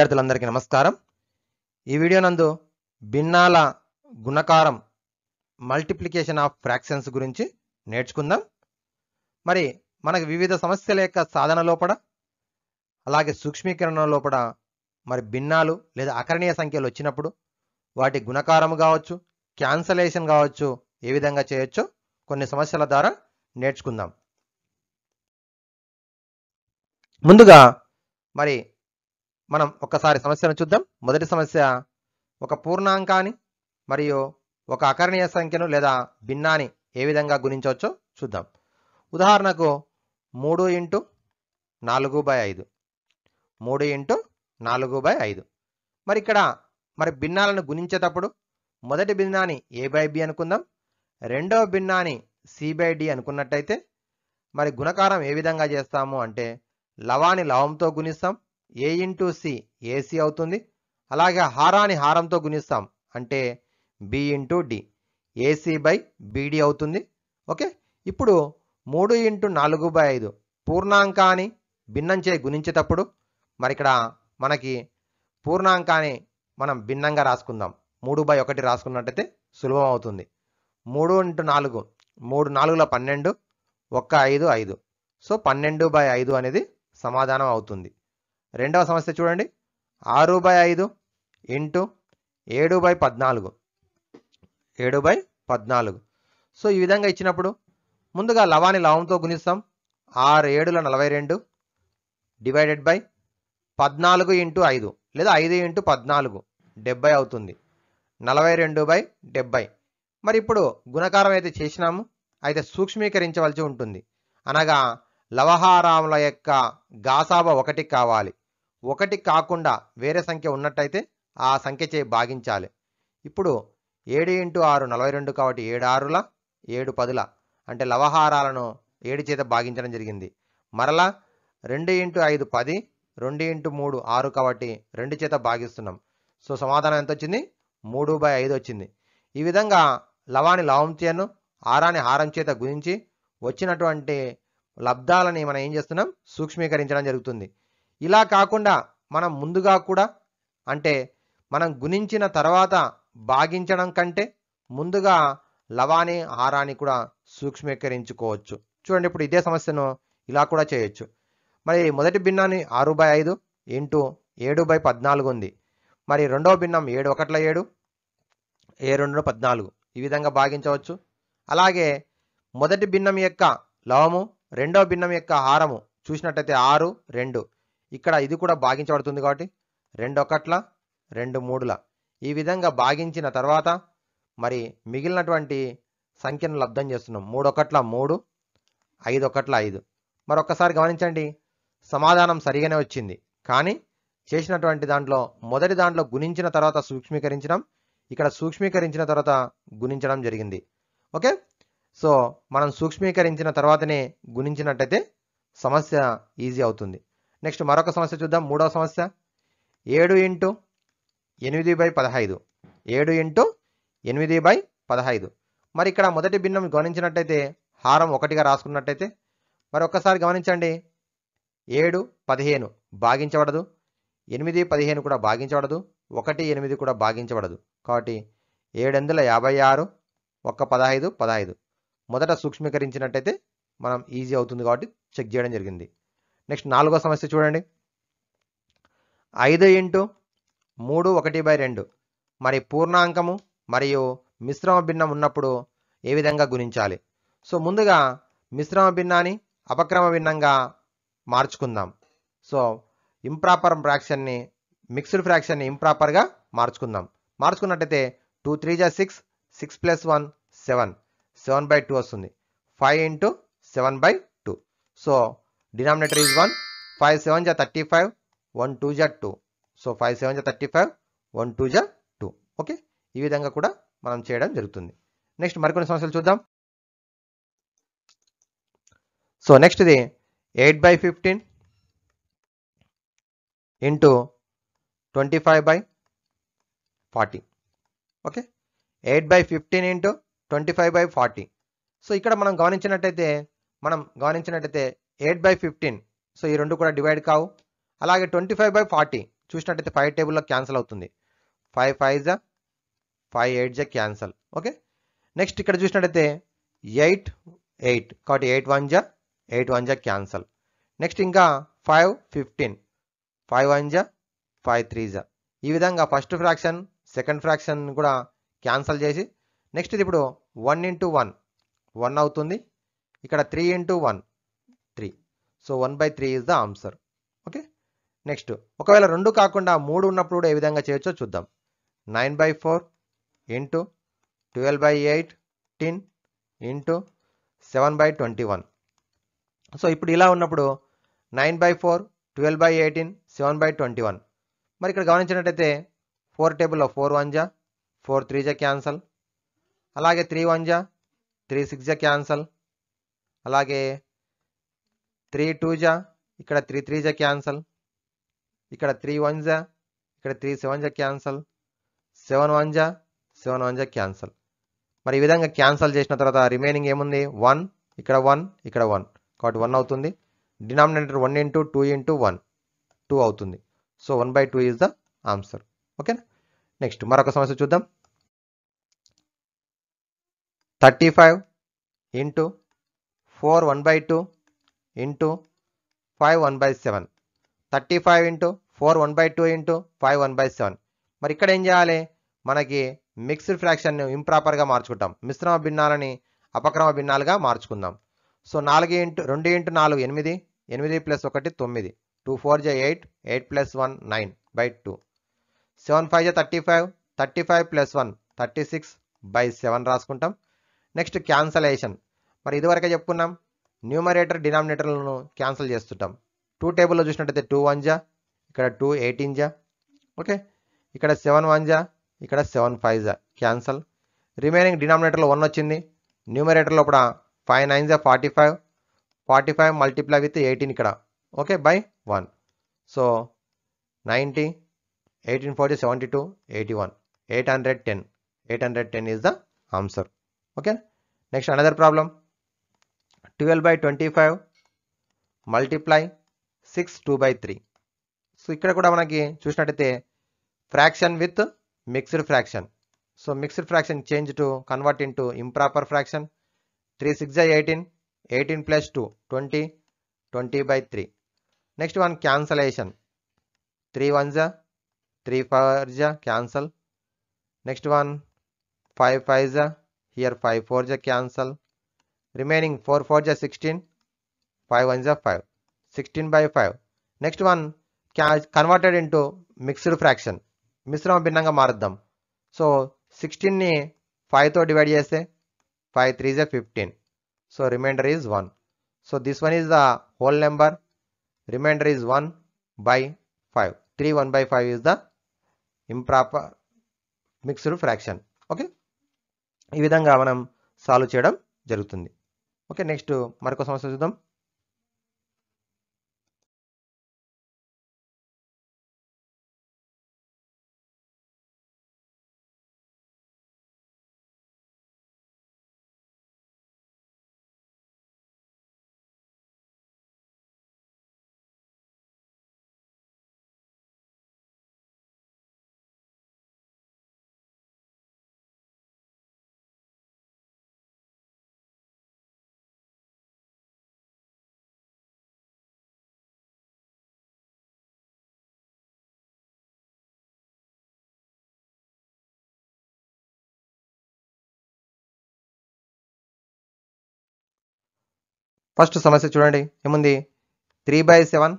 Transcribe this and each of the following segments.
విద్యార్థులందరికీ నమస్కారం. ఈ వీడియో నందు భిన్నాల గుణకారం మల్టిప్లికేషన్ ఆఫ్ ఫ్రాక్షన్స్ గురించి నేర్చుకుందాం. మరి మనకు వివిధ సమస్యల యొక్క సాధన లోపల అలాగే సూక్ష్మీకరణ లోపల మరి భిన్నాలు లేదా అకరణీయ సంఖ్యలు వచ్చినప్పుడు వాటి గుణకారం కావచ్చు క్యాన్సలేషన్ కావచ్చు ఏ విధంగా చేయొచ్చో కొన్ని సమస్యల ద్వారా నేర్చుకుందాం. ముందుగా మరి మనం ఒక్కసారి సమస్యను చూద్దాం. మొదటి సమస్య ఒక పూర్ణాంకాన్ని మరియు ఒక అకరణీయ సంఖ్యను లేదా భిన్నాన్ని ఏ విధంగా గుణించవచ్చో చూద్దాం. ఉదాహరణకు మూడు ఇంటూ నాలుగు బై ఐదు. మూడు ఇంటూ నాలుగు బై ఐదు. మరి ఇక్కడ మరి భిన్నాలను గుణించేటప్పుడు మొదటి భిన్నాన్ని ఏ బై బి అనుకుందాం. రెండవ భిన్నాన్ని సి బై డి అనుకున్నట్టయితే మరి గుణకారం ఏ విధంగా చేస్తాము అంటే లవాన్ని లవంతో గుణిస్తాం. ఏ ఇంటూ సి ఏసి అవుతుంది? అలాగే హారాన్ని హారంతో గుణిస్తాం. అంటే B into D. AC by BD అవుతుంది? ఓకే? ఇప్పుడు మూడు ఇంటూ నాలుగు బై ఐదు. పూర్ణాంకాన్ని భిన్నంచే గుణించేటప్పుడు మరి ఇక్కడ మనకి పూర్ణాంకాన్ని మనం భిన్నంగా రాసుకుందాం. మూడు బై ఒకటి రాసుకున్నట్టయితే సులభం అవుతుంది. మూడు ఇంటూ నాలుగు. మూడు నాలుగుల పన్నెండు ఒక్క ఐదు ఐదు. సో పన్నెండు బై ఐదు అనేది సమాధానం అవుతుంది. రెండవ సమస్య చూడండి. ఆరు బై ఐదు ఇంటూ ఏడు బై పద్నాలుగు. ఏడు బై పద్నాలుగు. సో ఈ విధంగా ఇచ్చినప్పుడు ముందుగా లవాని లవంతో గుణిస్తాం. ఆరు ఏడుల నలభై రెండు డివైడెడ్ బై పద్నాలుగు ఇంటూ ఐదు లేదా ఐదు ఇంటూ పద్నాలుగు డెబ్బై అవుతుంది. నలభై రెండు బై డెబ్బై. మరి ఇప్పుడు గుణకారం అయితే చేసినాము అయితే సూక్ష్మీకరించవలసి ఉంటుంది. అనగా లవహారాముల యొక్క గాసాబ ఒకటి కావాలి. ఒకటి కాకుండా వేరే సంఖ్య ఉన్నట్టయితే ఆ సంఖ్య చే భాగించాలి. ఇప్పుడు ఏడు ఇంటూ ఆరు నలభై రెండు కాబట్టి ఏడు ఆరుల ఏడు పదుల అంటే లవహారాలను ఏడు చేత భాగించడం జరిగింది. మరలా రెండు ఇంటూ ఐదు పది రెండు ఇంటూ మూడు ఆరు కాబట్టి రెండు చేత భాగిస్తున్నాం. సో సమాధానం ఎంత వచ్చింది మూడు బై ఐదు వచ్చింది. ఈ విధంగా లవాని చేను ఆరాని హారం చేత గురించి వచ్చినటువంటి లబ్ధాలని మనం ఏం చేస్తున్నాం? సూక్ష్మీకరించడం జరుగుతుంది. ఇలా కాకుండా మనం ముందుగా కూడా అంటే మనం గుణించిన తర్వాత భాగించడం కంటే ముందుగా లవాని హారాన్ని కూడా సూక్ష్మీకరించుకోవచ్చు. చూడండి ఇప్పుడు ఇదే సమస్యను ఇలా కూడా చేయొచ్చు. మరి మొదటి భిన్నాన్ని ఆరు బై ఐదు ఇంటూ ఏడు బై పద్నాలుగు ఉంది. మరి రెండవ భిన్నం ఏడు ఒకట్ల ఏడు ఏ రెండు పద్నాలుగు. ఈ విధంగా భాగించవచ్చు. అలాగే మొదటి భిన్నం యొక్క లవము రెండవ భిన్నం యొక్క హారము చూసినట్టయితే ఆరు రెండు. ఇక్కడ ఇది కూడా భాగించబడుతుంది కాబట్టి రెండొకట్ల రెండు మూడుల. ఈ విధంగా భాగించిన తర్వాత మరి మిగిలినటువంటి సంఖ్యను లబ్ధం చేస్తున్నాం. మూడు ఒకట్ల మూడు ఐదు ఒకట్ల ఐదు. మరొకసారి గమనించండి సమాధానం సరిగానే వచ్చింది. కానీ చేసినటువంటి దాంట్లో మొదటి దాంట్లో గుణించిన తర్వాత సూక్ష్మీకరించడం ఇక్కడ సూక్ష్మీకరించిన తర్వాత గుణించడం జరిగింది. ఓకే? సో మనం సూక్ష్మీకరించిన తర్వాతనే గుణించినట్టయితే సమస్య ఈజీ అవుతుంది. నెక్స్ట్ మరొక సమస్య చూద్దాం. మూడవ సమస్య. ఏడు ఇంటూ ఎనిమిది బై పదహైదు. ఏడు ఇంటూ ఎనిమిది బై పదహైదు. మరి ఇక్కడ మొదటి భిన్నం గమనించినట్టయితే హారం ఒకటిగా రాసుకున్నట్టయితే మరి ఒక్కసారి గమనించండి. ఏడు పదిహేను భాగించబడదు. ఎనిమిది పదిహేను కూడా భాగించబడదు. ఒకటి ఎనిమిది కూడా భాగించబడదు. కాబట్టి ఏడొందల యాభై ఆరు? ఒక్క పదహైదు పదహైదు. మొదట సూక్ష్మీకరించినట్టయితే మనం ఈజీ అవుతుంది కాబట్టి చెక్ చేయడం జరిగింది. నెక్స్ట్ నాలుగో సమస్య చూడండి. ఐదు ఇంటూ మూడు ఒకటి బై రెండు. మరి పూర్ణాంకము మరియు మిశ్రమ భిన్నం ఉన్నప్పుడు ఏ విధంగా గుణించాలి? సో ముందుగా మిశ్రమ భిన్నాన్ని అపక్రమ భిన్నంగా మార్చుకుందాం. సో ఇంప్రాపర్ ఫ్రాక్షన్ని మిక్స్డ్ ఫ్రాక్షన్ని ఇంప్రాపర్గా మార్చుకుందాం. మార్చుకున్నట్టయితే టూ త్రీ జా six six plus one seven seven by two వస్తుంది. Five into seven by two so denominator is one five seven జా థర్టీ ఫైవ్ వన్ టూ జా టూ సో ఫైవ్ సెవెన్ జా థర్టీ ఫైవ్ వన్ టూ జా two okay ఈ విధంగా కూడా మనం చేయడం జరుగుతుంది. నెక్స్ట్ మరికొన్ని సమస్యలు చూద్దాం. సో నెక్స్ట్ ఇది eight by fifteen into twenty five by forty okay eight by fifteen into twenty five by forty so ఇక్కడ మనం గమనించినట్టయితే మనం గమనించినట్టయితే ఎయిట్ బై ఫిఫ్టీన్. సో ఈ రెండు కూడా డివైడ్ కావు. అలాగే ట్వంటీ ఫైవ్ బై ఫార్టీ చూసినట్టయితే ఫైవ్ టేబుల్లో క్యాన్సిల్ అవుతుంది. ఫైవ్ ఫైవ్ జా ఫైవ్ ఎయిట్ జా క్యాన్సల్ ఓకే నెక్స్ట్ ఇక్కడ చూసినట్టయితే ఎయిట్ ఎయిట్ కాబట్టి ఎయిట్ వన్ జా ఎయిట్ వన్ జా క్యాన్సల్ నెక్స్ట్ ఇంకా ఫైవ్ ఫిఫ్టీన్ ఫైవ్ వన్ జా ఫైవ్ త్రీ జా ఈ విధంగా ఫస్ట్ ఫ్రాక్షన్ సెకండ్ ఫ్రాక్షన్ కూడా క్యాన్సల్ చేసి నెక్స్ట్ ఇది ఇప్పుడు వన్ ఇంటూ వన్ వన్ అవుతుంది. ఇక్కడ three into one so one by three is the answer okay next ఒకవేళ రెండు కాకుండా మూడు ఉన్నప్పుడు కూడా ఏ విధంగా చేయొచ్చో చూద్దాం. Nine by four into twelve by eighteen into seven by twenty one so ఇప్పుడు ఇలా ఉన్నప్పుడు nine by four twelve by eighteen seven by twenty one మరి ఇక్కడ గమనించినట్టయితే ఫోర్ టేబుల్లో ఫోర్ వన్ జా ఫోర్ త్రీ జా క్యాన్సల్ అలాగే త్రీ వన్ జా త్రీ సిక్స్ జా క్యాన్సల్ అలాగే త్రీ టూ జా ఇక్కడ త్రీ త్రీ జా క్యాన్సల్. ఇక్కడ త్రీ వన్ జా ఇక్కడ త్రీ సెవెన్ జా క్యాన్సల్. సెవెన్ వన్ జా సెవెన్ వన్ జా క్యాన్సల్. మరి ఈ విధంగా క్యాన్సల్ చేసిన తర్వాత రిమైనింగ్ ఏముంది? వన్ ఇక్కడ వన్ ఇక్కడ వన్. కాబట్టి వన్ అవుతుంది. Denominator one into two into one. Two అవుతుంది. So one by two is the answer. ఓకేనా? నెక్స్ట్ మరొక సమస్య చూద్దాం. Thirty five into four one by two. Into five one by seven thirty five into four one by two into five one by seven మరి ఇక్కడ ఏం చేయాలి? మనకి mixed fraction ఇంప్రాపర్గా మార్చుకుంటాం. మిశ్రమ భిన్నాలని అపక్రమ భిన్నాలుగా మార్చుకుందాం. సో నాలుగు ఇంటూ రెండు ఇంటూ నాలుగు ఎనిమిది ఎనిమిది ప్లస్ ఒకటి తొమ్మిది. Two four J eight eight plus one nine by two seven five J thirty five thirty five plus one thirty six by seven రాసుకుంటాం. నెక్స్ట్ క్యాన్సలేషన్ మరి ఇదివరకే చెప్పుకున్నాం. న్యూమరేటర్ డినామినేటర్లను క్యాన్సిల్ చేస్తుంటాం. టూ టేబుల్లో చూసినట్టయితే టూ వన్ జా ఇక్కడ టూ ఎయిటీన్ జా ఓకే? ఇక్కడ సెవెన్ వన్ జా ఇక్కడ సెవెన్ ఫైవ్ జా క్యాన్సల్. రిమైనింగ్ డినామినేటర్లో వన్ వచ్చింది. న్యూమరేటర్లో కూడా ఫైవ్ నైన్ జా forty five. Forty five multiply with eighteen ఇక్కడ. Okay? By one. So ninety eighteen forty seventy two eighty one. Eight hundred ten. Eight hundred ten is the answer. Okay? Next another problem. Twelve by twenty five multiply six two by three. So ఇక్కడ కూడా మనకి చూసినట్టయితే fraction with mixed fraction. So mixed fraction change to convert into improper fraction. Three six జా eighteen eighteen plus two twenty twenty by three. Next one cancellation. Three one జా three four జా cancel. Next one five five జా here five four జా cancel. Remaining four four జా sixteen five one జా five sixteen by five next one క్యా converted into mixed fraction మిశ్రమ భిన్నంగా మారుద్దాం. సో సిక్స్టీన్ని ఫైవ్తో డివైడ్ చేస్తే ఫైవ్ త్రీ జా fifteen so remainder is one so this one is the whole number remainder is one by five three one by five is the improper mixed fraction okay ఈ విధంగా మనం solve చేయడం జరుగుతుంది. Okay next మరొక సమస్య చూద్దాం. First సమస్య చూడండి. ఏముంది? Three by seven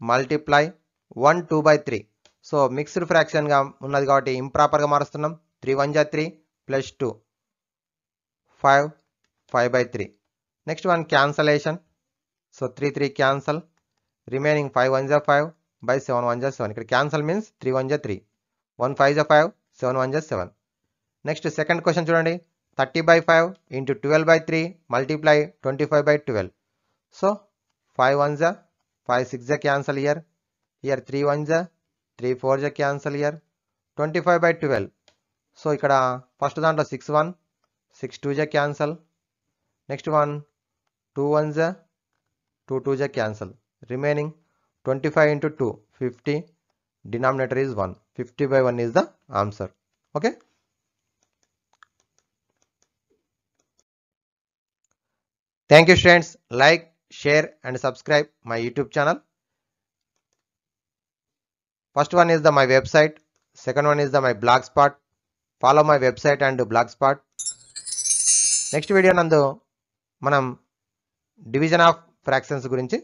multiply one two by three so mixed ఫ్రాక్షన్గా ఉన్నది కాబట్టి ఇంప్రాపర్గా మారుస్తున్నాం. త్రీ వన్ జా three plus two five five by three next one cancellation so three three cancel remaining five one జా ఫైవ్ బై సెవెన్ వన్ జా seven ఇక్కడ cancel means three one జా three one five జా five seven one జా seven next second question చూడండి. Thirty by five into twelve by three multiply twenty five by twelve so five one జా five six జా cancel here here three one జా three four జా cancel here twenty five by twelve so ఇక్కడ first దాంట్లో six one six two జా cancel next one two one జా two two జా cancel remaining twenty five into two fifty denominator is 1 50 by 1 is the answer. Okay? Thank you students like share and subscribe my YouTube channel first one is the my website second one is the my blog spot follow my website and blog spot next video నందు మనం division of fractions గురించి